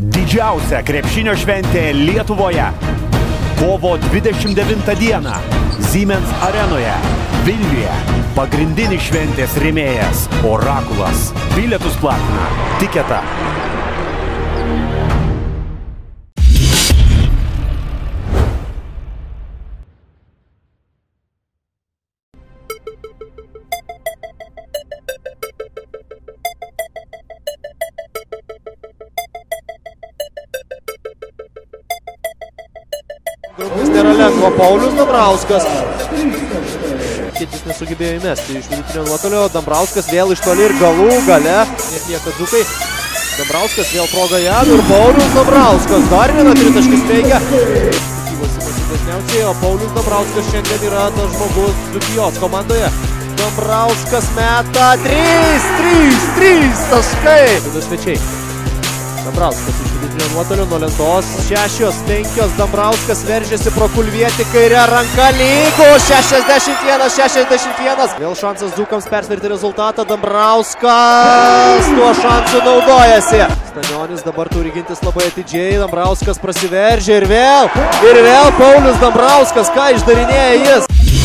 Didžiausia krepšinio šventė Lietuvoje. Kovo 29 dieną Siemens arenoje Vilniuje. Pagrindinis šventės rėmėjas - Orakulas. Bilietus platina Tiketa. Grumtis nėra lengva. Paulius Dambrauskas. Kitis nesugebėjo įmesti iš vidutinio nuotolio. Dambrauskas vėl iš toli ir galų gale. Netlieka dzukai. Dambrauskas vėl proga jam ir Paulius Dambrauskas. Dar vieną tritaškis. Tikėjosi dažniausiai, o Paulius Dambrauskas šiandien yra tas žmogus Dzukijos komandoje. Dambrauskas meta 3, 3, 3 taškai. Svečiai. Dambrauskas iš vidutinio nuotolio nuo lentos. Šešios, penkios. Dambrauskas veržiasi pro kulvietį kairę ranką lygo. 61-61. Vėl šansas Dzukams persverti rezultatą. Dambrauskas tuo šansu naudojasi. Stanionis dabar turi gintis labai atidžiai. Dambrauskas prasiveržia ir vėl. Ir vėl Paulius Dambrauskas. Ką išdarinėja jis?